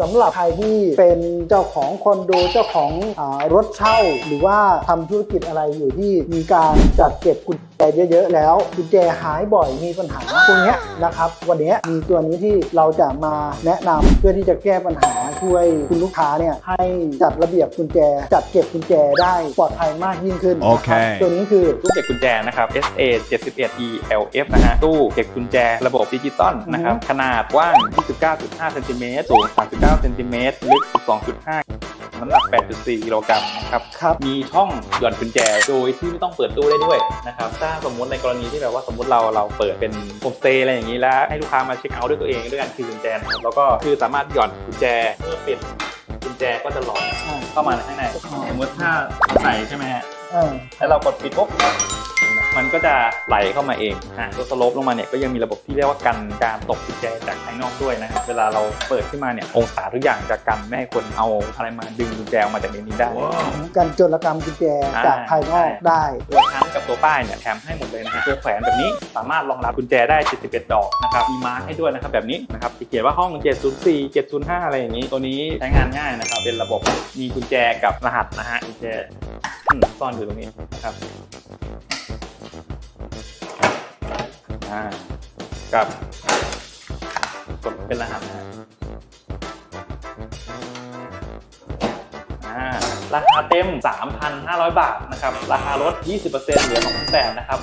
สำหรับใครที่เป็นเจ้าของคอนโดเจ้าของอรถเช่า หรือว่าทำธุรกิจอะไรอยู่ที่มีการจัดเก็บกุญแจเยอะๆแล้ว กุญแจหายบ่อยมีปัญหาพวกเนี้ยนะครับ วันนี้มีตัวนี้ที่เราจะมาแนะนำเพื่อที่จะแก้ปัญหา ช่วยคุณลูกค้าเนี่ยให้จัดระเบียบกุญแจ จัดเก็บกุญแจได้ปลอดภัยมากยิ่งขึ้นโอเคนะครับตัวนี้คือตู้เก็บกุญแจนะครับ SA 71 ELF นะฮะตู้เก็บกุญแจระบบดิจิตอลนะครับขนาดกว้าง 29.5 เซนติเมตรสูง 39 เซนติเมตรลึก 12.5 น้ำหนัก 8.4 กิโลกรัมนะครับครับ มีช่องหย่อนกุญแจโดยที่ไม่ต้องเปิดตู้ได้ด้วยนะครับถ้าสมมติในกรณีที่แบบว่าสมมติเราเราเปิดเป็นโฮมสเตย์อะไรอย่างนี้แล้วให้ลูกค้ามา check out ด้วยตัวเองด้วยการคืนกุญแจนะครับแล้วก็คือสามารถหย่อนกุญแจเมื่อปิดกุญแจก็จะหลอกอ่าเข้ามาข้างในสมมติถ้าใส่ใช่ไหมฮะเออแล้วเรากดปิดปุ๊บ มันก็จะไหลเข้ามาเองอะตัวสโลปลงมาเนี่ยก็ยังมีระบบที่เรียกว่ากันการตกกุญแจจากภายนอกด้วยนะครับเวลาเราเปิดขึ้นมาเนี่ยองศาทุกอย่างจะกันไม่ให้คนเอาอะไรมาดึงกุญแจออกมาจากในนี้ได้การโจรกรรมกุญแจอ่าจากภายนอกได้ตัวชั้นกับตัวป้ายเนี่ยแถมให้หมดเลยนะฮะตัวแขวนแบบนี้สามารถรองรับกุญแจได้ 71 ดอกนะครับมีมาร์คให้ด้วยนะครับแบบนี้นะครับที่เขียนว่าห้อง 704 705 อะไรอย่างนี้ ตัวนี้ใช้งานง่ายนะครับเป็นระบบมีกุญแจกับรหัสนะฮะกุญแจอืมซ่อนอยู่ตรงนี้นะครับ กับกดเป็นรหัสนะราคาเต็ม 3,500 บาทนะครับ ราคาลด 20%เหลือ2,800นะครับ